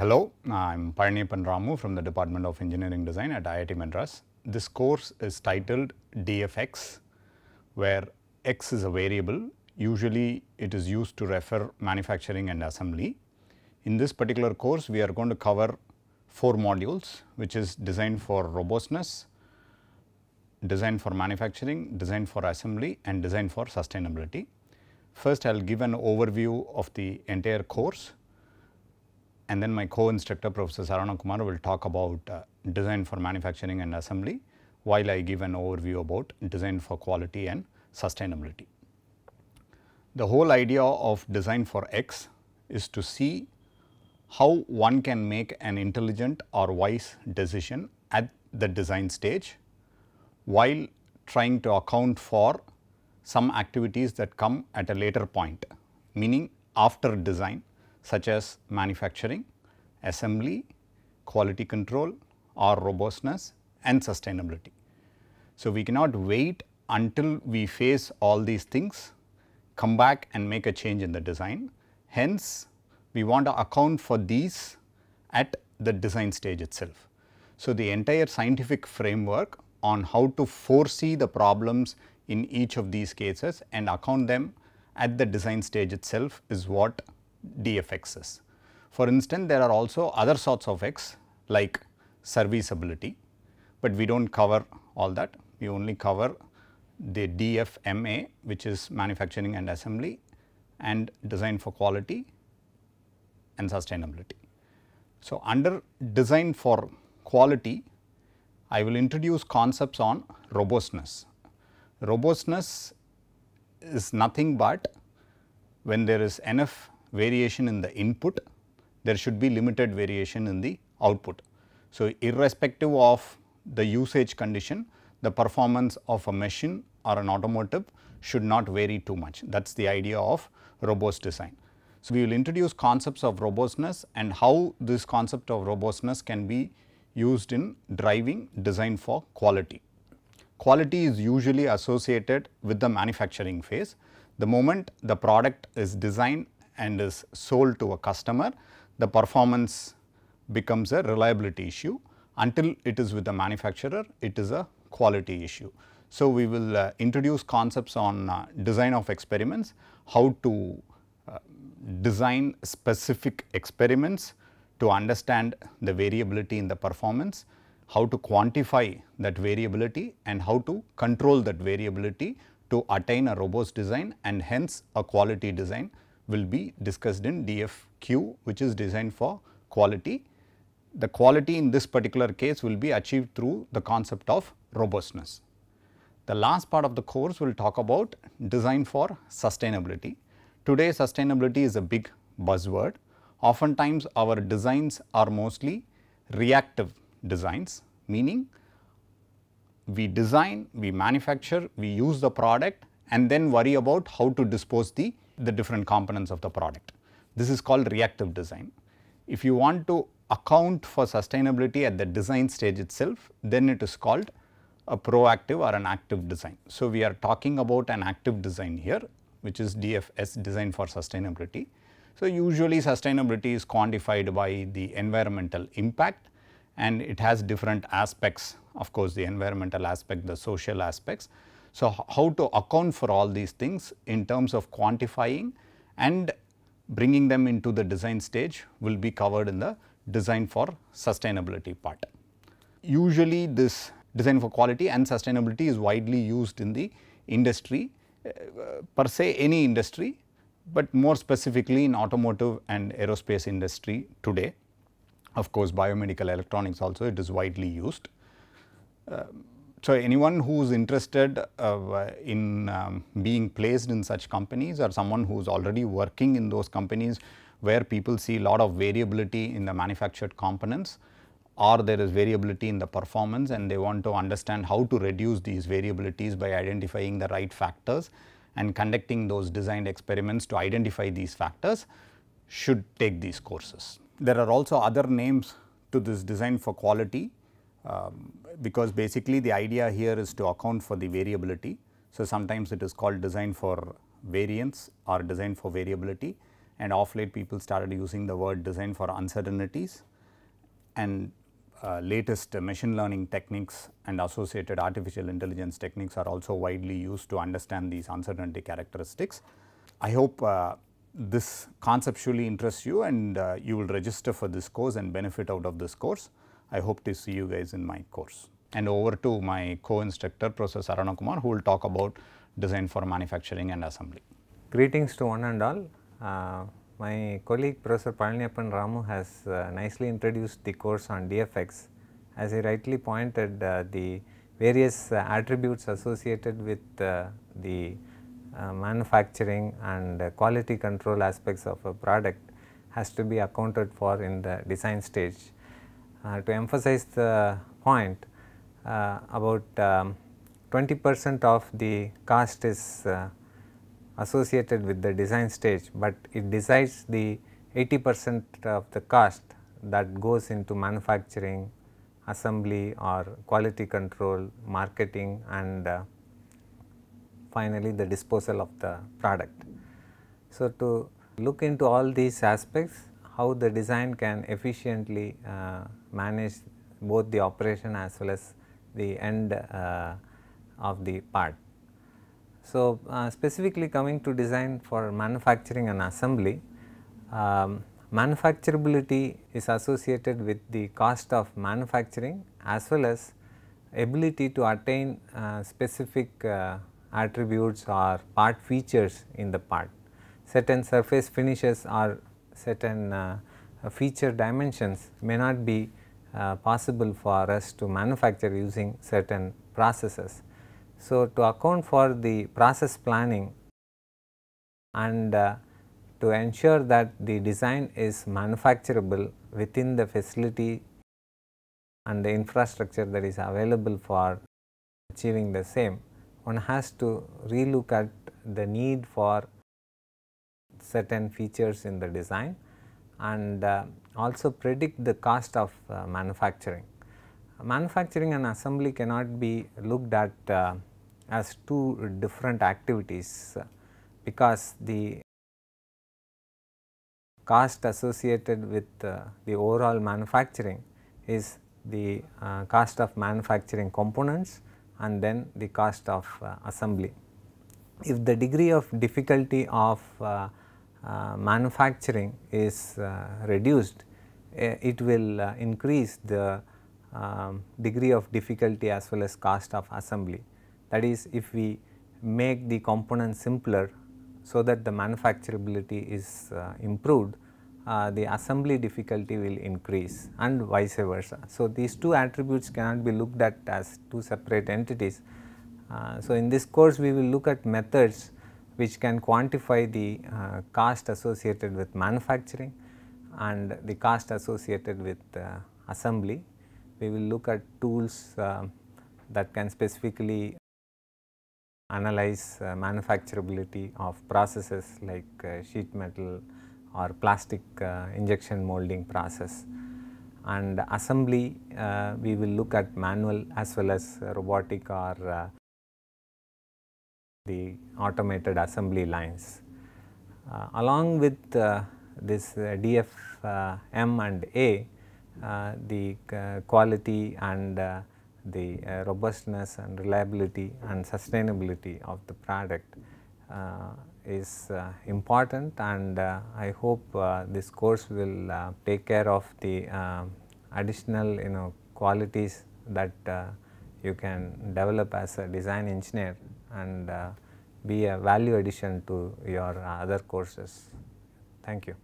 hello, I am Palaniappan Ramu from the Department of Engineering Design at IIT Madras. This course is titled DFX, where X is a variable. Usually it is used to refer manufacturing and assembly. In this particular course, we are going to cover four modules, which is design for robustness, design for manufacturing, design for assembly and design for sustainability. First, I will give an overview of the entire course and then my co-instructor Professor Saravana Kumar will talk about uh, design for manufacturing and assembly while I give an overview about design for quality and sustainability. The whole idea of design for X is to see how one can make an intelligent or wise decision at the design stage while trying to account for some activities that come at a later point, meaning after design such as manufacturing, assembly, quality control or robustness and sustainability. So, we cannot wait until we face all these things, come back and make a change in the design. Hence, we want to account for these at the design stage itself. So, the entire scientific framework on how to foresee the problems in each of these cases and account them at the design stage itself is what DFX is. For instance, there are also other sorts of X like serviceability, but we do not cover all that. We only cover the DFMA which is manufacturing and assembly and design for quality and sustainability. So, under design for quality, I will introduce concepts on robustness. Robustness is nothing but when there is enough variation in the input, there should be limited variation in the output. So, irrespective of the usage condition, the performance of a machine or an automotive should not vary too much. That is the idea of robust design. So, we will introduce concepts of robustness and how this concept of robustness can be used in driving design for quality. Quality is usually associated with the manufacturing phase. The moment the product is designed and is sold to a customer, the performance becomes a reliability issue. Until it is with the manufacturer, it is a quality issue. So, we will uh, introduce concepts on uh, design of experiments, how to uh, design specific experiments to understand the variability in the performance, how to quantify that variability and how to control that variability to attain a robust design and hence a quality design will be discussed in DFQ which is designed for quality. The quality in this particular case will be achieved through the concept of robustness. The last part of the course will talk about design for sustainability. Today sustainability is a big buzzword. Oftentimes our designs are mostly reactive designs meaning we design, we manufacture, we use the product and then worry about how to dispose the the different components of the product. This is called reactive design. If you want to account for sustainability at the design stage itself, then it is called a proactive or an active design. So, we are talking about an active design here which is DFS design for sustainability. So, usually sustainability is quantified by the environmental impact and it has different aspects of course, the environmental aspect, the social aspects. So, how to account for all these things in terms of quantifying and bringing them into the design stage will be covered in the design for sustainability part. Usually this design for quality and sustainability is widely used in the industry uh, per se any industry, but more specifically in automotive and aerospace industry today. Of course, biomedical electronics also it is widely used. Uh, so, anyone who is interested uh, in um, being placed in such companies or someone who is already working in those companies where people see a lot of variability in the manufactured components or there is variability in the performance and they want to understand how to reduce these variabilities by identifying the right factors and conducting those designed experiments to identify these factors should take these courses. There are also other names to this design for quality um, because basically the idea here is to account for the variability. So, sometimes it is called design for variance or design for variability and off late people started using the word design for uncertainties and uh, latest uh, machine learning techniques and associated artificial intelligence techniques are also widely used to understand these uncertainty characteristics. I hope uh, this conceptually interests you and uh, you will register for this course and benefit out of this course. I hope to see you guys in my course. And over to my co-instructor Professor Saravana Kumar who will talk about design for manufacturing and assembly. Greetings to one and all. Uh, my colleague Professor Palaniappan Ramu has uh, nicely introduced the course on DFX. As he rightly pointed, uh, the various uh, attributes associated with uh, the uh, manufacturing and quality control aspects of a product has to be accounted for in the design stage. To emphasize the point, about 20 um, percent of the cost is associated with the design stage, but it decides the 80 percent of the cost that goes into manufacturing, assembly or quality control, marketing and uh, finally the disposal of the product. So, to look into all these aspects, how the design can efficiently uh, manage both the operation as well as the end uh, of the part. So, uh, specifically coming to design for manufacturing and assembly, um, manufacturability is associated with the cost of manufacturing as well as ability to attain uh, specific uh, attributes or part features in the part. Certain surface finishes or certain uh, feature dimensions may not be uh, possible for us to manufacture using certain processes. So, to account for the process planning and uh, to ensure that the design is manufacturable within the facility and the infrastructure that is available for achieving the same, one has to relook at the need for certain features in the design and uh, also predict the cost of uh, manufacturing. Manufacturing and assembly cannot be looked at uh, as two different activities because the cost associated with the overall manufacturing is the uh, cost of manufacturing components and then the cost of uh, assembly. If the degree of difficulty of uh, manufacturing is uh, reduced, it will increase the um, degree of difficulty as well as cost of assembly. That is if we make the component simpler so that the manufacturability is uh, improved, uh, the assembly difficulty will increase and vice versa. So, these two attributes cannot be looked at as two separate entities. Uh, so, in this course we will look at methods which can quantify the uh, cost associated with manufacturing and the cost associated with uh, assembly. We will look at tools uh, that can specifically analyze uh, manufacturability of processes like uh, sheet metal or plastic injection molding process. And assembly uh, we will look at manual as well as robotic or the automated assembly lines. Uh, along with this DFM M and A, the quality and the uh, robustness and reliability and sustainability of the product uh, is uh, important and uh, I hope uh, this course will uh, take care of the additional you know qualities that you can develop as a design engineer and uh, be a value addition to your uh, other courses. Thank you.